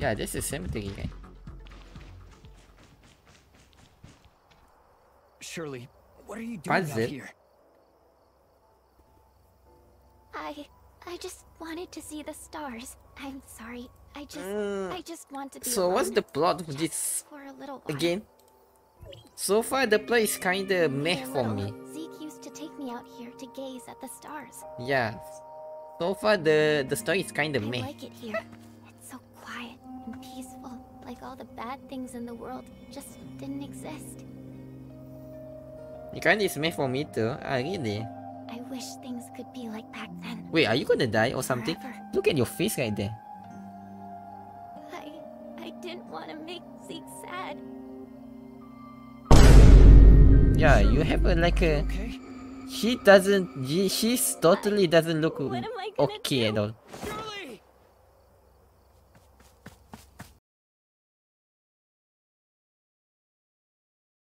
Yeah, this is cemetery, right? Shirli, what are you doing out here? I I just wanted to see the stars. I'm sorry. I just Mm, I just want to be So what's the plot of this for a little while. again? So far the play is kinda meh for me. Zeke used to take me out here to gaze at the stars. Yeah. So far the the story is kinda I meh. like it here. All the bad things in the world just didn't exist. It kinda is meh for me too. Ah really? I wish things could be like back then. Wait, are you gonna die or something? Forever. Look at your face right there. I I didn't want to make Zeke sad. Yeah, you have a like a Okay. she doesn't she, she's totally doesn't look okay at all.